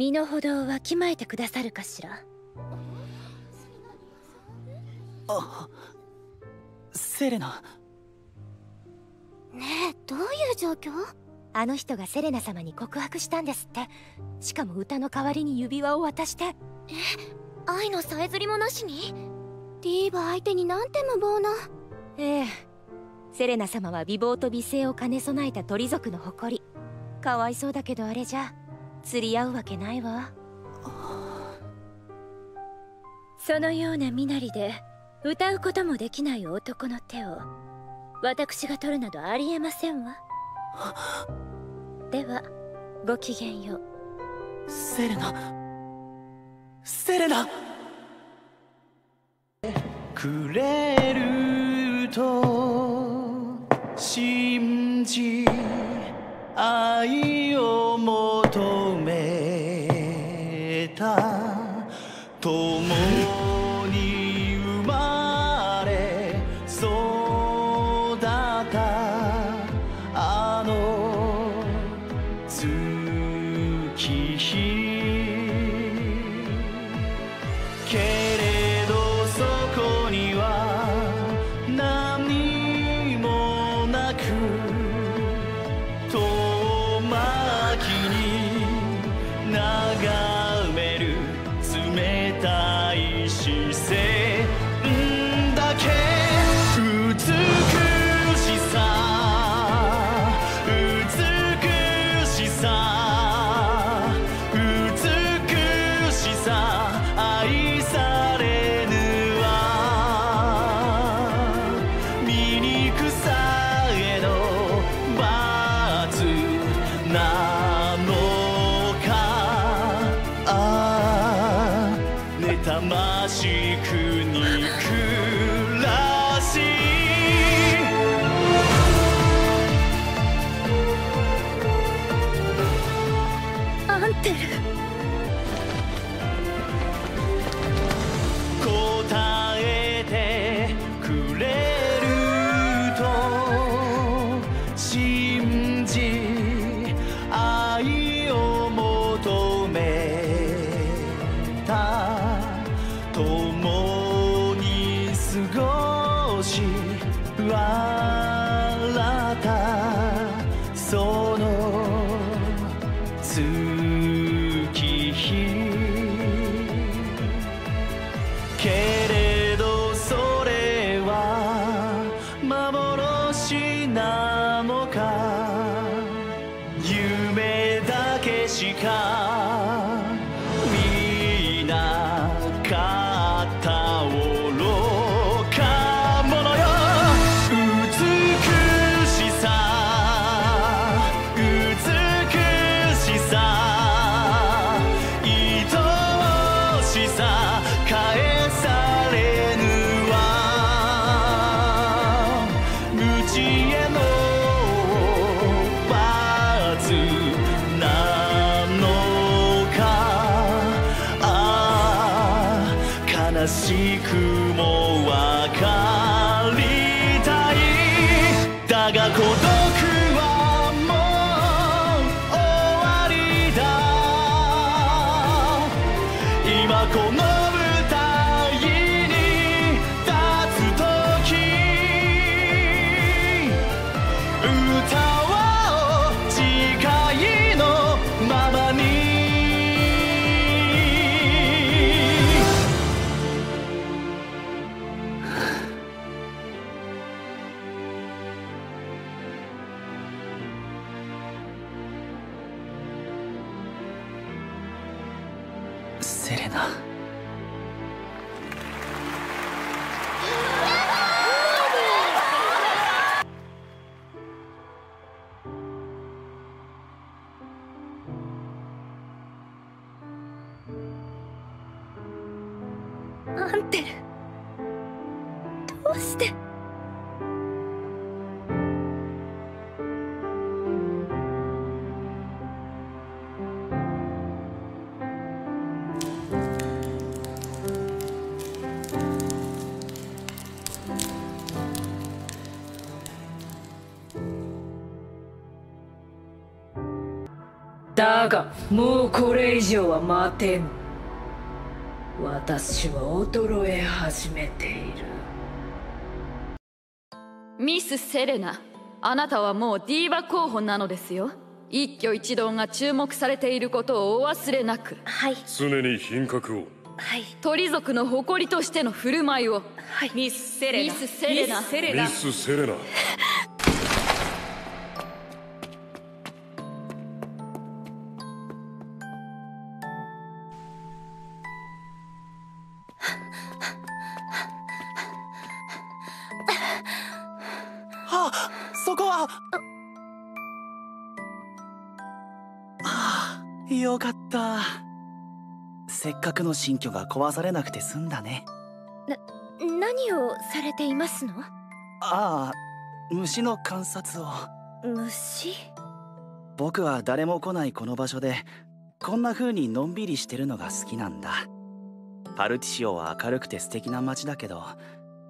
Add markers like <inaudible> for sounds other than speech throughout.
身の程をわきまえてくださるかしら？あセレナ。ねえどういう状況？あの人がセレナ様に告白したんですって。しかも歌の代わりに指輪を渡して。え愛のさえずりもなしに？ディーバ相手になんて無謀な。ええ。セレナ様は美貌と美声を兼ね備えた鳥族の誇り。かわいそうだけどあれじゃ釣り合うわけないわ。そのような身なりで歌うこともできない男の手を私が取るなどありえませんわ。ではごきげんよう。セレナ。セレナ。くれると信じ愛けだだがもうこれ以上は待てん。私は衰え始めている。ミス・セレナあなたはもうディーバ候補なのですよ。一挙一動が注目されていることをお忘れなく。はい。常に品格を。はい。鳥族の誇りとしての振る舞いを。はい。ミス・セレナ。ミスセレナ。ミスセレナの新居が壊されなくて済んだね。何をされていますの？ああ虫の観察を。虫？僕は誰も来ないこの場所でこんな風にのんびりしてるのが好きなんだ。パルティシオは明るくて素敵な街だけど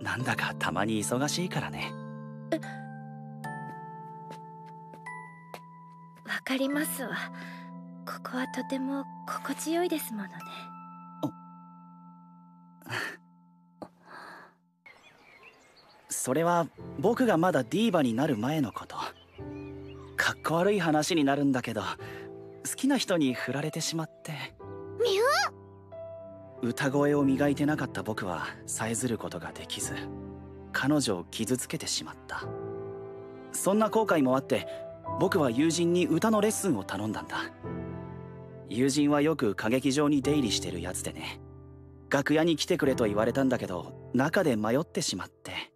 なんだかたまに忙しいからね。わかりますわ。ここはとても心地よいですものねそれは僕がまだディーバになる前のこと。かっこ悪い話になるんだけど好きな人に振られてしまって。ミュ歌声を磨いてなかった僕はさえずることができず彼女を傷つけてしまった。そんな後悔もあって僕は友人に歌のレッスンを頼んだんだ。友人はよく歌劇場に出入りしてるやつでね。楽屋に来てくれと言われたんだけど中で迷ってしまって。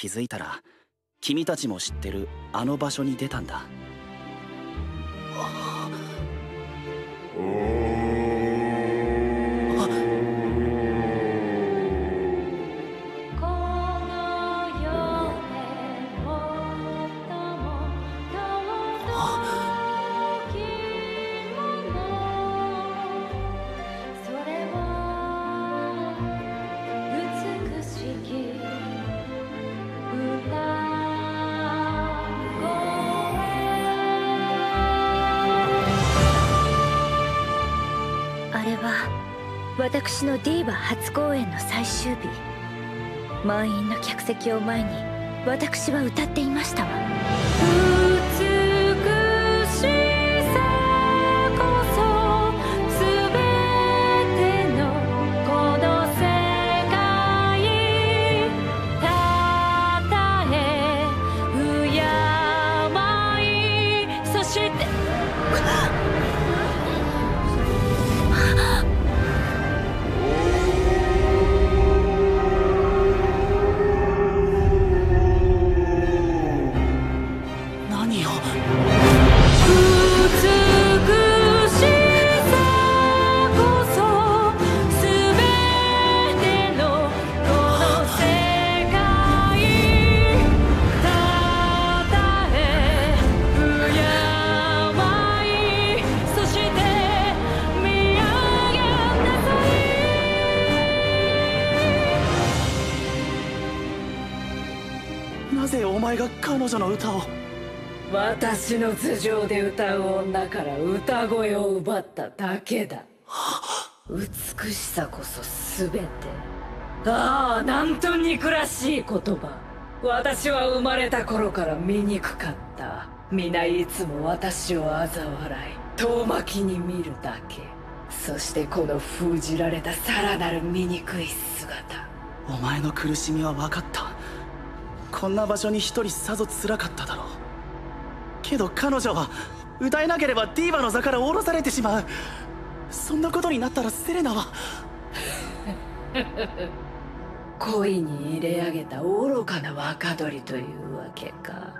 気づいたら君たちも知ってるあの場所に出たんだ。私のディーバ初公演の最終日。満員の客席を前に私は歌っていましたわ。私の頭上で歌う女から歌声を奪っただけだ。美しさこそ全て。ああなんと憎らしい言葉。私は生まれた頃から醜かった。皆いつも私を嘲笑い。遠巻きに見るだけ。そしてこの封じられたさらなる醜い姿。お前の苦しみは分かった。こんな場所に一人さぞ辛かっただろう。けど彼女は歌えなければディーバの座から降ろされてしまう。そんなことになったらセレナは。<laughs> 恋に入れ上げた愚かな若鳥というわけか。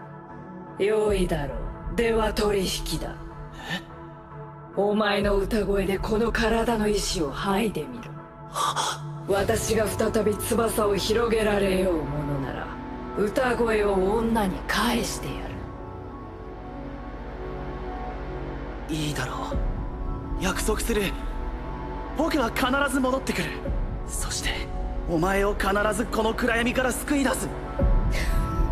良いだろう。では取引だ。お前の歌声でこの体の意志を剥いでみろ。私が再び翼を広げられようものなら歌声を女に返してやるいいだろう。約束する。僕は必ず戻ってくる。そしてお前を必ずこの暗闇から救い出す。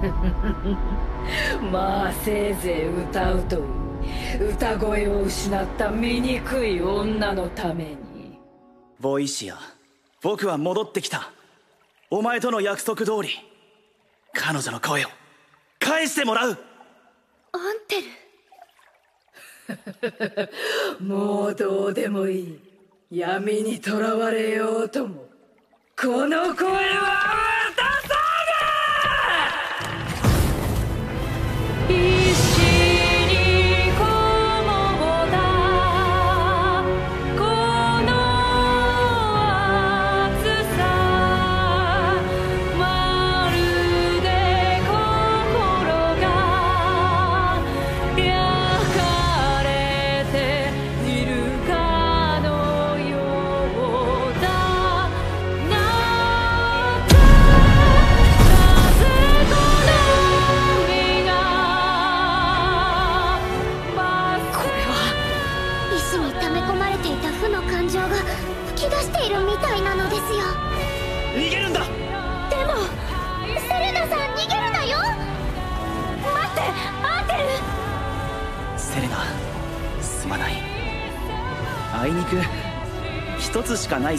<laughs> まあせいぜい歌うといい。歌声を失った醜い女のために。ボイシア僕は戻ってきた。お前との約束通り彼女の声を返してもらう。アンテル <laughs> もうどうでもいい。闇にとらわれようとも。この声は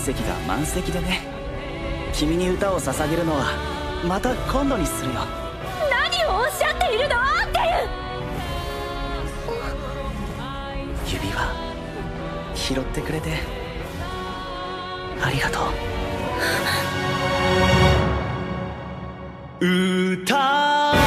席が満席でね。君に歌を捧げるのはまた今度にするよ。何をおっしゃっているの？アンテル指輪拾ってくれて。ありがとう。歌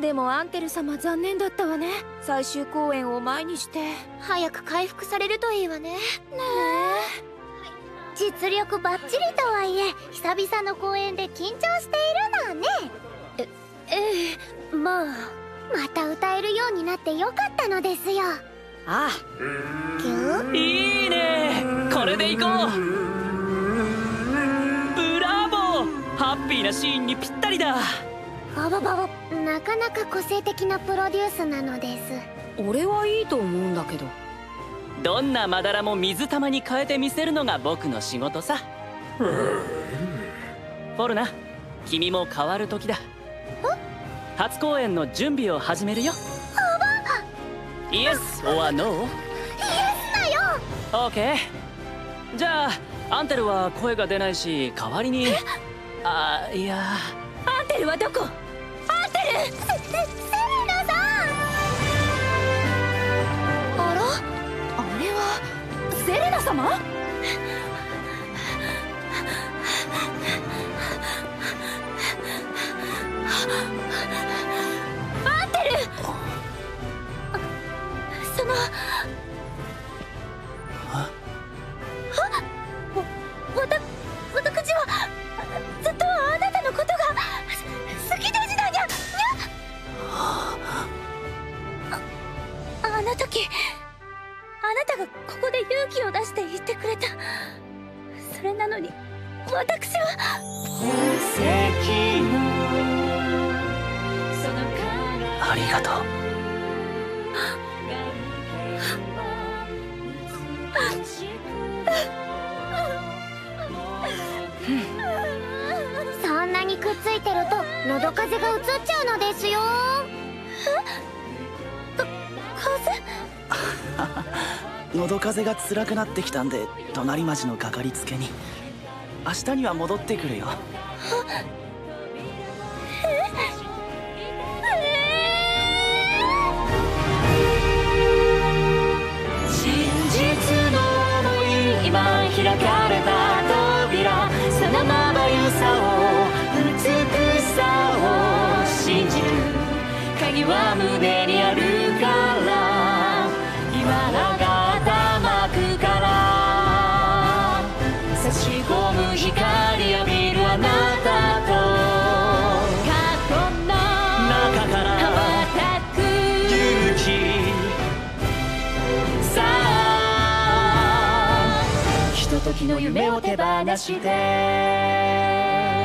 アンテル様残念だったわね。最終公演を前にして。早く回復されるといいわね。ねえ。実力バッチリとはいえ久々の公演で緊張しているのはね。えええまあ。また歌えるようになってよかったのですよ。ああ。いいね。これでいこう。ブラボー。ハッピーなシーンにぴったりだバババなかなか個性的なプロデュースなのです俺はいいと思うんだけどどんなまだらも水玉に変えてみせるのが僕の仕事さフォルナ君も変わる時だ初公演の準備を始めるよイエスオアノーイエスだよオーケーじゃあアンテルは声が出ないし代わりにあいやアンテルはどこセレくれた。それなのに私は。ありがとう。そんなにくっついてると喉風邪がうつっちゃうのですよ喉風邪が辛くなってきたんで隣町のかかりつけに。明日には戻ってくるよ。真実の想い今開かれた扉。そのまばゆさを美しさを信じる。鍵は胸にあるから。今が時の夢を手放して。